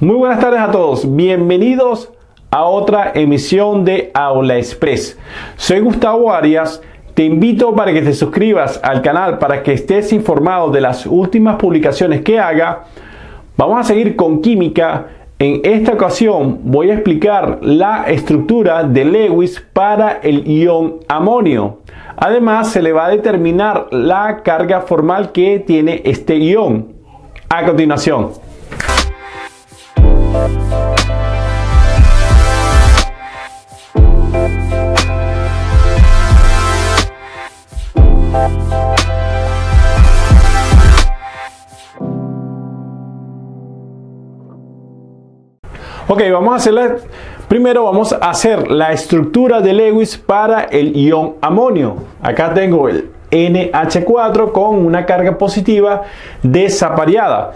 Muy buenas tardes a todos, bienvenidos a otra emisión de Aula Express. Soy Gustavo Arias, te invito para que te suscribas al canal para que estés informado de las últimas publicaciones que haga. Vamos a seguir con química. En esta ocasión voy a explicar la estructura de Lewis para el ion amonio. Además se le va a determinar la carga formal que tiene este ion. A continuación. Ok, vamos a hacerla. Primero vamos a hacer la estructura de Lewis para el ion amonio. Acá tengo el NH4 con una carga positiva desapareada.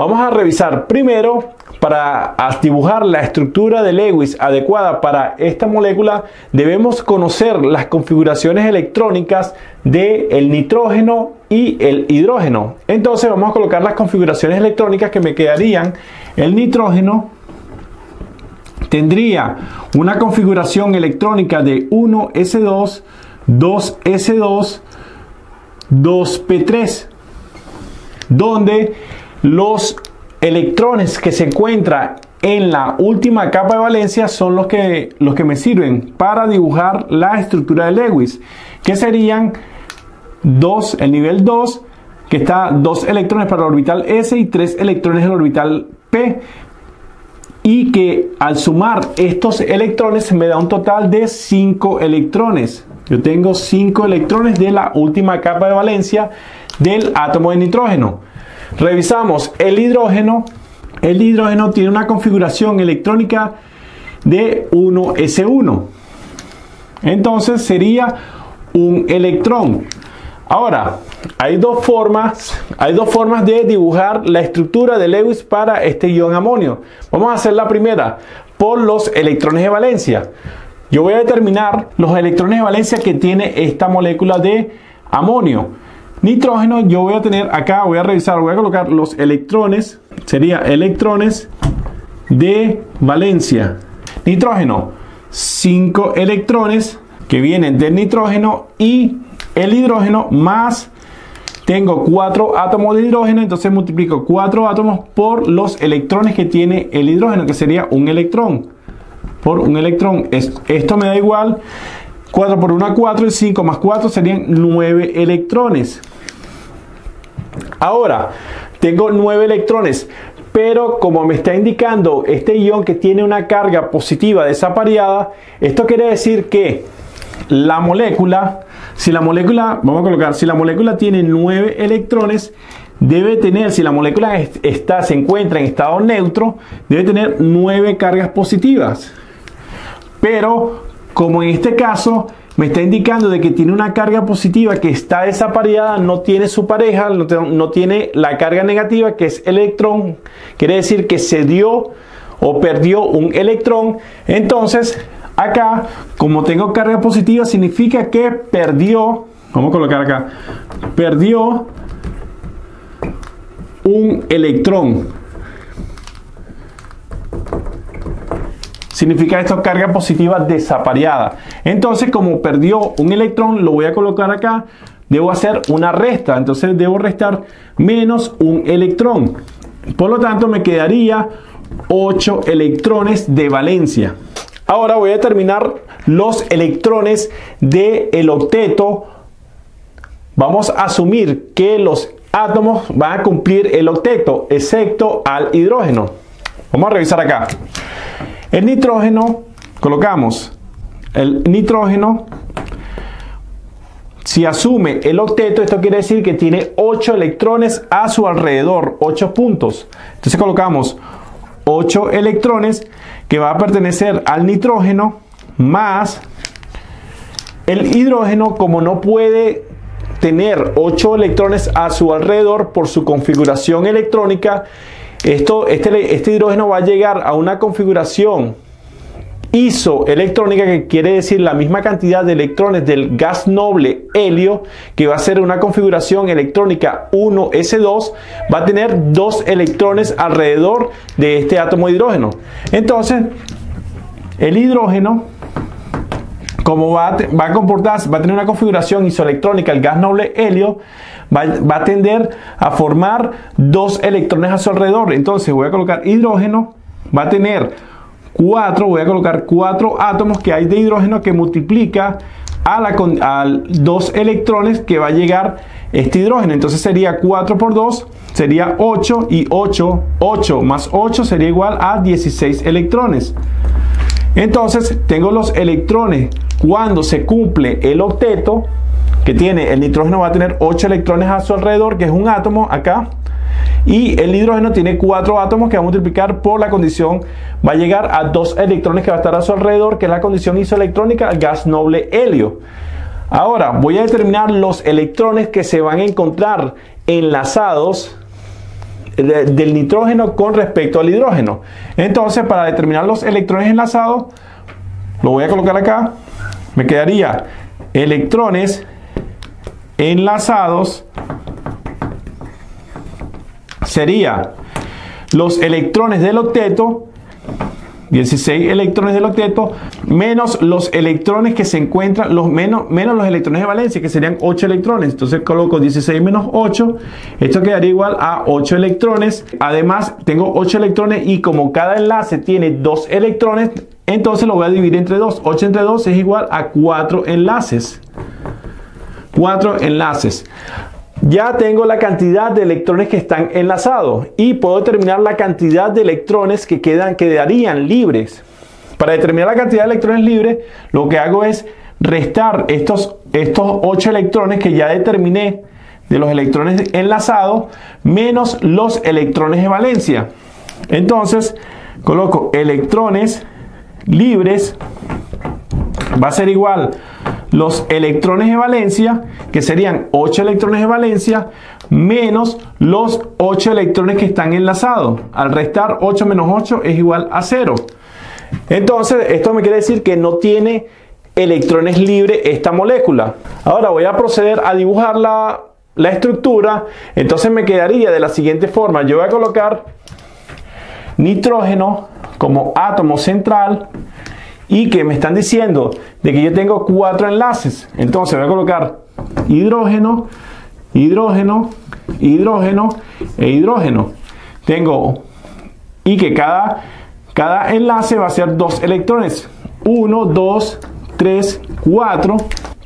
Vamos a revisar primero para dibujar la estructura de Lewis adecuada para esta molécula debemos conocer las configuraciones electrónicas del nitrógeno y el hidrógeno. Entonces vamos a colocar las configuraciones electrónicas que me quedarían. El nitrógeno tendría una configuración electrónica de 1s2, 2s2, 2p3, donde los electrones que se encuentran en la última capa de valencia son los que, los que me sirven para dibujar la estructura de Lewis, que serían 2, el nivel 2, que está 2 electrones para el orbital S y 3 electrones en el orbital P. Y que al sumar estos electrones me da un total de 5 electrones. Yo tengo 5 electrones de la última capa de valencia del átomo de nitrógeno. Revisamos el hidrógeno. El hidrógeno tiene una configuración electrónica de 1s1. Entonces sería un electrón. Ahora, hay dos formas, hay dos formas de dibujar la estructura de Lewis para este ion amonio. Vamos a hacer la primera por los electrones de valencia. Yo voy a determinar los electrones de valencia que tiene esta molécula de amonio. Nitrógeno, yo voy a tener acá, voy a revisar, voy a colocar los electrones, sería electrones de valencia. Nitrógeno, 5 electrones que vienen del nitrógeno y el hidrógeno más tengo 4 átomos de hidrógeno, entonces multiplico 4 átomos por los electrones que tiene el hidrógeno, que sería un electrón. Por un electrón, esto me da igual 4 por 1 4 y 5 más 4 serían 9 electrones. Ahora, tengo 9 electrones, pero como me está indicando este ion que tiene una carga positiva desapareada, esto quiere decir que la molécula, si la molécula, vamos a colocar, si la molécula tiene 9 electrones, debe tener, si la molécula está, se encuentra en estado neutro, debe tener 9 cargas positivas. Pero como en este caso me está indicando de que tiene una carga positiva que está desapareada, no tiene su pareja, no, tiene la carga negativa que es electrón, quiere decir que se dio o perdió un electrón, entonces acá como tengo carga positiva significa que perdió, vamos a colocar acá, perdió un electrón. Significa esto carga positiva desapareada. Entonces, como perdió un electrón, lo voy a colocar acá. Debo hacer una resta. Entonces, debo restar menos un electrón. Por lo tanto, me quedaría 8 electrones de valencia. Ahora voy a determinar los electrones del octeto. Vamos a asumir que los átomos van a cumplir el octeto, excepto al hidrógeno. Vamos a revisar acá. El nitrógeno, colocamos el nitrógeno, si asume el octeto, esto quiere decir que tiene 8 electrones a su alrededor, 8 puntos. Entonces colocamos 8 electrones que va a pertenecer al nitrógeno más el hidrógeno, como no puede tener 8 electrones a su alrededor por su configuración electrónica, esto, este, este hidrógeno va a llegar a una configuración isoelectrónica, que quiere decir la misma cantidad de electrones del gas noble helio, que va a ser una configuración electrónica 1s2, va a tener dos electrones alrededor de este átomo de hidrógeno. Entonces, el hidrógeno como va a, a comportarse, va a tener una configuración isoelectrónica, el gas noble helio, va, a tender a formar dos electrones a su alrededor. Entonces voy a colocar hidrógeno, va a tener cuatro, voy a colocar cuatro átomos que hay de hidrógeno que multiplica a, la, dos electrones que va a llegar este hidrógeno. Entonces sería 4 por 2, sería 8 y 8, 8 más 8 sería igual a 16 electrones. Entonces tengo los electrones cuando se cumple el octeto que tiene el nitrógeno va a tener 8 electrones a su alrededor, que es un átomo acá. Y el hidrógeno tiene 4 átomos que va a multiplicar por la condición, va a llegar a 2 electrones que va a estar a su alrededor, que es la condición isoelectrónica al gas noble helio. Ahora voy a determinar los electrones que se van a encontrar enlazados del nitrógeno con respecto al hidrógeno. Entonces, para determinar los electrones enlazados, lo voy a colocar acá. Me quedaría electrones enlazados sería los electrones del octeto 16 electrones del octeto menos los electrones que se encuentran, los menos, menos los electrones de valencia, que serían 8 electrones. Entonces coloco 16 menos 8, esto quedaría igual a 8 electrones. Además, tengo 8 electrones y como cada enlace tiene 2 electrones, entonces lo voy a dividir entre 2. 8 entre 2 es igual a 4 enlaces. 4 enlaces ya tengo la cantidad de electrones que están enlazados y puedo determinar la cantidad de electrones que quedan, quedarían libres. Para determinar la cantidad de electrones libres, lo que hago es restar estos, estos 8 electrones que ya determiné de los electrones enlazados menos los electrones de valencia. Entonces, coloco electrones libres va a ser igual los electrones de valencia, que serían 8 electrones de valencia, menos los 8 electrones que están enlazados. Al restar 8 menos 8 es igual a 0. Entonces, esto me quiere decir que no tiene electrones libres esta molécula. Ahora voy a proceder a dibujar la, la estructura. Entonces me quedaría de la siguiente forma. Yo voy a colocar nitrógeno como átomo central y que me están diciendo de que yo tengo cuatro enlaces. Entonces voy a colocar hidrógeno, hidrógeno, hidrógeno e hidrógeno. Tengo y que cada, cada enlace va a ser dos electrones. 1, 2, 3, 4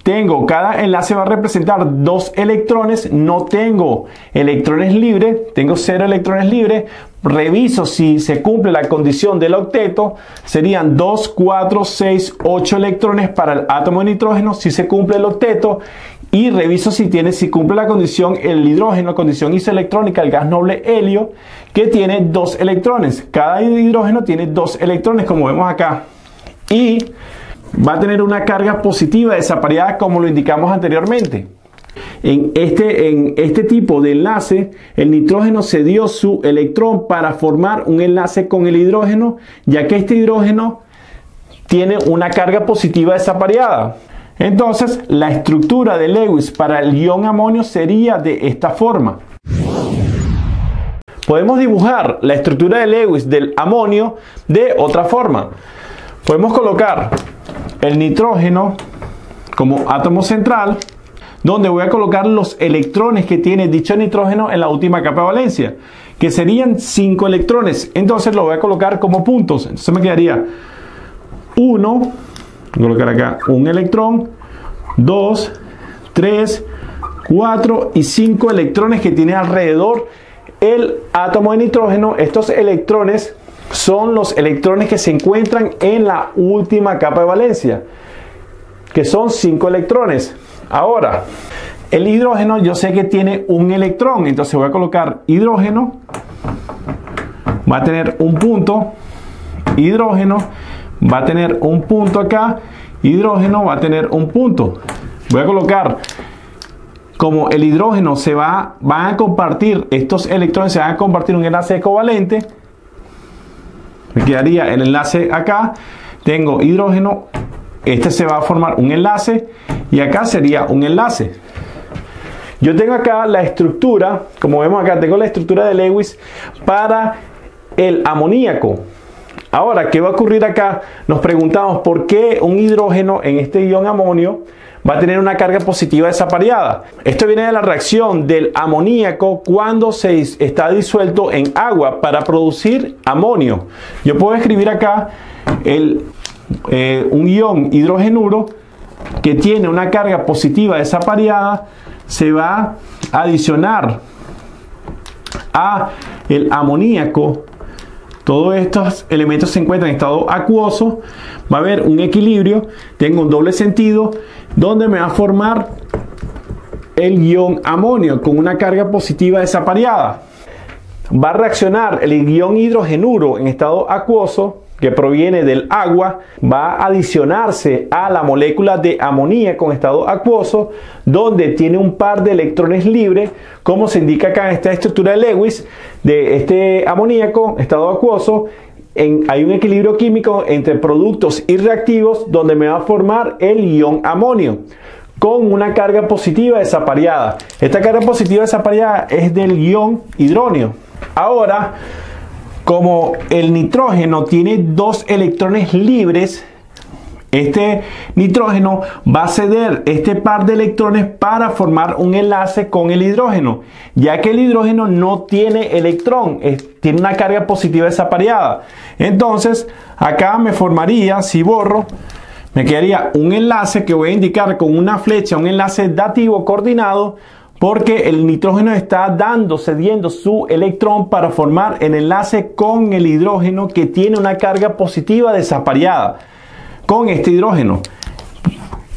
tengo, cada enlace va a representar dos electrones, no tengo electrones libres, tengo cero electrones libres, reviso si se cumple la condición del octeto, serían 2, 4, 6, 8 electrones para el átomo de nitrógeno, si se cumple el octeto, y reviso si tiene, si cumple la condición el hidrógeno, condición isoelectrónica, el gas noble helio, que tiene dos electrones. Cada hidrógeno tiene dos electrones, como vemos acá. Y va a tener una carga positiva desapareada como lo indicamos anteriormente. En este, en este tipo de enlace, el nitrógeno cedió su electrón para formar un enlace con el hidrógeno, ya que este hidrógeno tiene una carga positiva desapareada. Entonces, la estructura de Lewis para el ion amonio sería de esta forma. Podemos dibujar la estructura de Lewis del amonio de otra forma. Podemos colocar el nitrógeno como átomo central, donde voy a colocar los electrones que tiene dicho nitrógeno en la última capa de valencia, que serían 5 electrones. Entonces lo voy a colocar como puntos. Entonces me quedaría 1, voy a colocar acá un electrón, 2, 3, 4 y 5 electrones que tiene alrededor el átomo de nitrógeno. Estos electrones son los electrones que se encuentran en la última capa de valencia, que son 5 electrones. Ahora, el hidrógeno yo sé que tiene un electrón, entonces voy a colocar hidrógeno, va a tener un punto, hidrógeno, va a tener un punto acá, hidrógeno va a tener un punto. Voy a colocar como el hidrógeno se va, van a compartir, estos electrones se van a compartir un enlace covalente, me quedaría el enlace acá. tengo hidrógeno, este se va a formar un enlace y acá sería un enlace. Yo tengo acá la estructura, como vemos acá, tengo la estructura de Lewis para el amoníaco. Ahora, ¿qué va a ocurrir acá? Nos preguntamos por qué un hidrógeno en este ion amonio va a tener una carga positiva desapareada. Esto viene de la reacción del amoníaco cuando se está disuelto en agua para producir amonio. Yo puedo escribir acá el, eh, un ion hidrogenuro que tiene una carga positiva desapareada se va a adicionar a el amoníaco todos estos elementos se encuentran en estado acuoso, va a haber un equilibrio, tengo un doble sentido, donde me va a formar el ion amonio con una carga positiva desapareada. Va a reaccionar el ion hidrogenuro en estado acuoso que proviene del agua va a adicionarse a la molécula de amoníaco en estado acuoso, donde tiene un par de electrones libres, como se indica acá en esta estructura de Lewis, de este amoníaco, estado acuoso, hay un equilibrio químico entre productos y reactivos donde me va a formar el ion amonio con una carga positiva desapareada. Esta carga positiva desapareada es del ion hidróneo. Ahora, como el nitrógeno tiene dos electrones libres, este nitrógeno va a ceder este par de electrones para formar un enlace con el hidrógeno, ya que el hidrógeno no tiene electrón, tiene una carga positiva desapareada. Entonces, acá me formaría, si borro, me quedaría un enlace que voy a indicar con una flecha, un enlace dativo coordinado porque el nitrógeno está dando, cediendo su electrón para formar el enlace con el hidrógeno que tiene una carga positiva desapareada con este hidrógeno.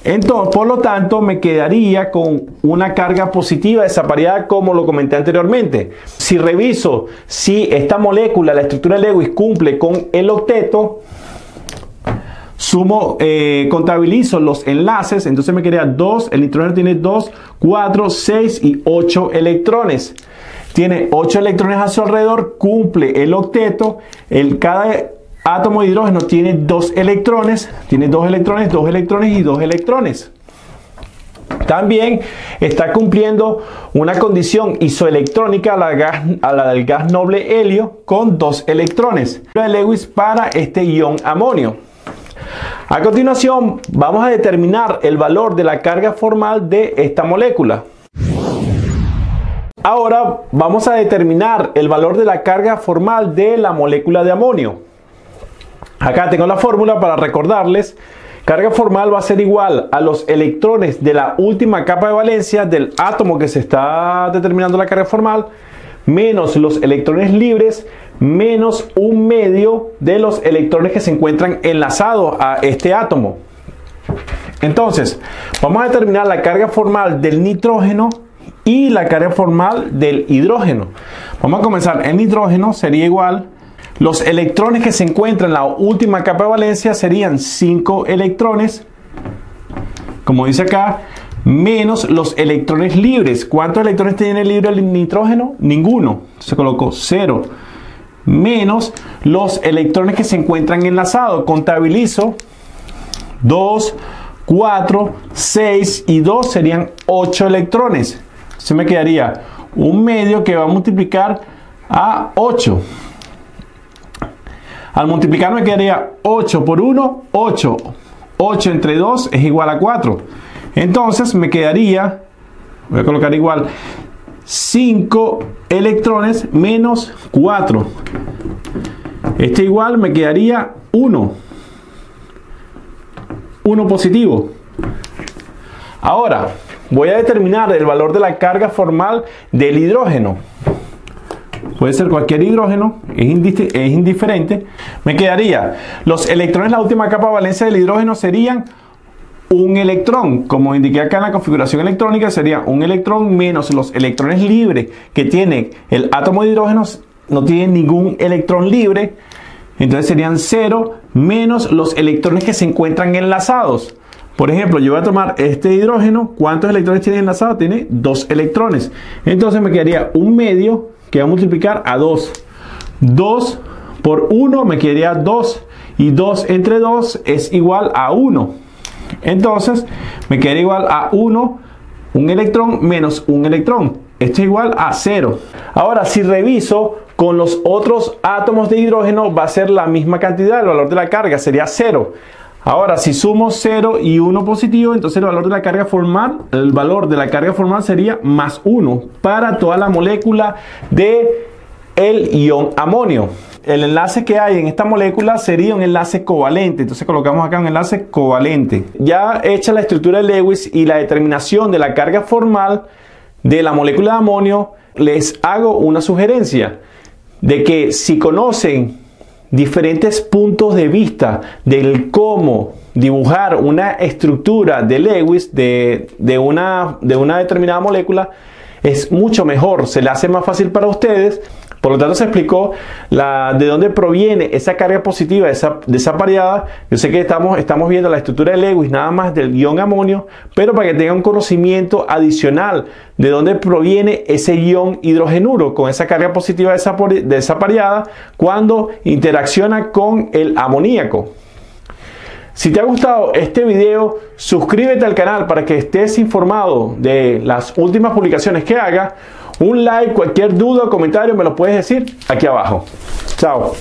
Entonces, por lo tanto, me quedaría con una carga positiva desapareada como lo comenté anteriormente. Si reviso si esta molécula, la estructura de Lewis, cumple con el octeto, sumo, eh, contabilizo los enlaces, entonces me quedaría 2, el nitrógeno tiene 2, 4, 6 y 8 electrones. Tiene 8 electrones a su alrededor, cumple el octeto, el, cada átomo de hidrógeno tiene 2 electrones, tiene 2 electrones, 2 electrones y 2 electrones. También está cumpliendo una condición isoelectrónica a la, gas, del gas noble helio con 2 electrones. De Lewis para este ion amonio. A continuación, vamos a determinar el valor de la carga formal de esta molécula. Ahora vamos a determinar el valor de la carga formal de la molécula de amonio. Acá tengo la fórmula para recordarles. Carga formal va a ser igual a los electrones de la última capa de valencia del átomo que se está determinando la carga formal menos los electrones libres menos un medio de los electrones que se encuentran enlazados a este átomo. Entonces, vamos a determinar la carga formal del nitrógeno y la carga formal del hidrógeno. Vamos a comenzar. El nitrógeno sería igual. Los electrones que se encuentran en la última capa de valencia serían 5 electrones. Como dice acá, menos los electrones libres. ¿Cuántos electrones tiene libre el nitrógeno? Ninguno. Se colocó 0 menos los electrones que se encuentran enlazados. Contabilizo 2, 4, 6 y 2 serían 8 electrones. Se me quedaría un medio que va a multiplicar a 8. Al multiplicar me quedaría 8 por 1, 8. 8 entre 2 es igual a 4. Entonces me quedaría, voy a colocar igual, 5 electrones menos 4. Este igual me quedaría 1. 1 positivo. Ahora, voy a determinar el valor de la carga formal del hidrógeno. Puede ser cualquier hidrógeno, es, es indiferente. Me quedaría, los electrones, la última capa de valencia del hidrógeno serían un electrón, como indiqué acá en la configuración electrónica, sería un electrón menos los electrones libres que tiene el átomo de hidrógeno, no tiene ningún electrón libre, entonces serían 0 menos los electrones que se encuentran enlazados. Por ejemplo, yo voy a tomar este hidrógeno, ¿cuántos electrones tiene enlazado? Tiene 2 electrones. Entonces me quedaría un medio que va a multiplicar a 2. 2 por 1 me quedaría 2 y 2 entre 2 es igual a 1. Entonces me queda igual a 1, un electrón menos un electrón. Esto es igual a 0. Ahora si reviso con los otros átomos de hidrógeno va a ser la misma cantidad, el valor de la carga sería 0. Ahora, si sumo 0 y 1 positivo, entonces el valor de la carga formal, el valor de la carga formal sería más 1 para toda la molécula de el ion amonio. El enlace que hay en esta molécula sería un enlace covalente. Entonces colocamos acá un enlace covalente. Ya hecha la estructura de Lewis y la determinación de la carga formal de la molécula de amonio, les hago una sugerencia de que si conocen diferentes puntos de vista del cómo dibujar una estructura de Lewis de, una, de una determinada molécula, es mucho mejor, se le hace más fácil para ustedes por lo tanto, se explicó de dónde proviene esa carga positiva esa, de esa pareada. Yo sé que estamos, estamos viendo la estructura de Lewis nada más del ion amonio, pero para que tengan un conocimiento adicional de dónde proviene ese ion hidrogenuro con esa carga positiva de esa, de esa pareada cuando interacciona con el amoníaco. Si te ha gustado este video, suscríbete al canal para que estés informado de las últimas publicaciones que haga. Un like, cualquier duda o comentario me lo puedes decir aquí abajo. Chao.